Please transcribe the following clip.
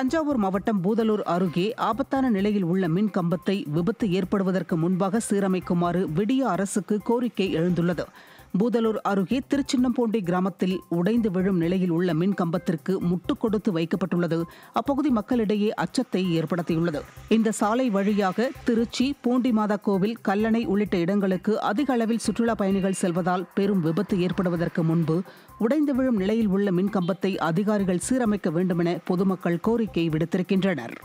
தஞ்சாவூர் மாவட்டம் பூதலூர் அருகே ஆபத்தான நிலையில் உள்ள மின் கம்பத்தை விபத்து ஏற்படுவதற்கு முன்பாக சீரமைக்குமாறு விடிய அரசுக்கு கோரிக்கை எழுந்துள்ளது. பூதலூர் அருகே திருச்சின்னம்பூண்டி கிராமத்தில் உடைந்து விழும் நிலையில் உள்ள மின் கம்பத்திற்கு முட்டு கொடுத்து வைக்கப்பட்டுள்ளது. அப்பகுதி மக்களிடையே அச்சத்தை ஏற்படுத்தியுள்ளது. இந்த சாலை வழியாக திருச்சி பூண்டி மாதா கோவில் கல்லணை உள்ளிட்ட இடங்களுக்கு அதிக அளவில் சுற்றுலா பயணிகள் செல்வதால் பெரும் விபத்து ஏற்படுவதற்கு முன்பு உடைந்து விழும் நிலையில் உள்ள மின் கம்பத்தை அதிகாரிகள் சீரமைக்க வேண்டுமென பொதுமக்கள் கோரிக்கை விடுத்திருக்கின்றனர்.